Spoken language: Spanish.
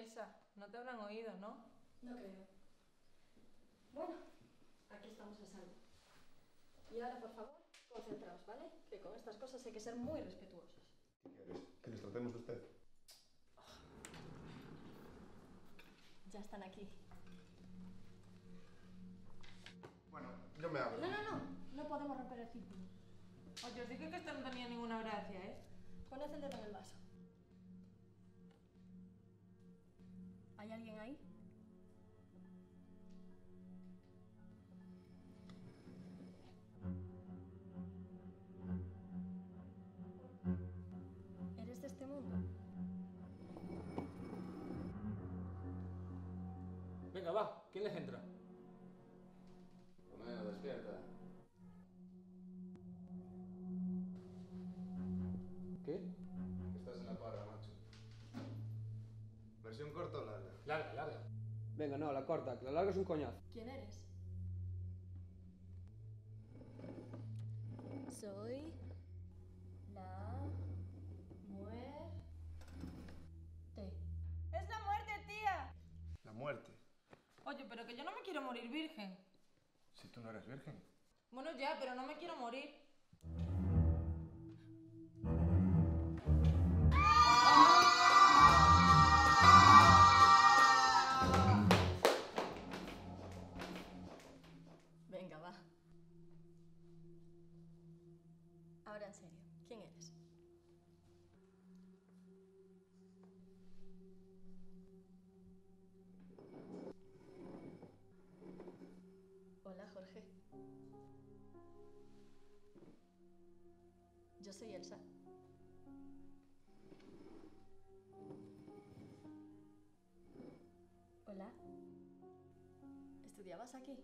Elsa, no te habrán oído, ¿no? No creo. Bueno, aquí estamos a salvo. Y ahora, por favor, concentraos, ¿vale? Que con estas cosas hay que ser muy respetuosos. ¿Qué quieres? ¿Que les tratemos de usted? Ya están aquí. Bueno, yo me hago. No, no, no. No podemos romper el círculo. Oye, os dije que esto no tenía ninguna gracia, ¿eh? Poned el dedo en el vaso. ¿Hay alguien ahí? ¿Eres de este mundo? Venga, va, ¿quién les entra? Romeo, despierta. ¿Qué? ¿Versión corta o larga? Larga, larga. Venga, no, la corta, que la larga es un coñazo. ¿Quién eres? Soy la muerte. ¡Es la muerte, tía! La muerte. Oye, pero que yo no me quiero morir virgen. Si tú no eres virgen. Bueno, ya, pero no me quiero morir. Ahora en serio, ¿quién eres? Hola, Jorge. Yo soy Elsa. Hola. ¿Estudiabas aquí?